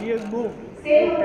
he has moved. Same.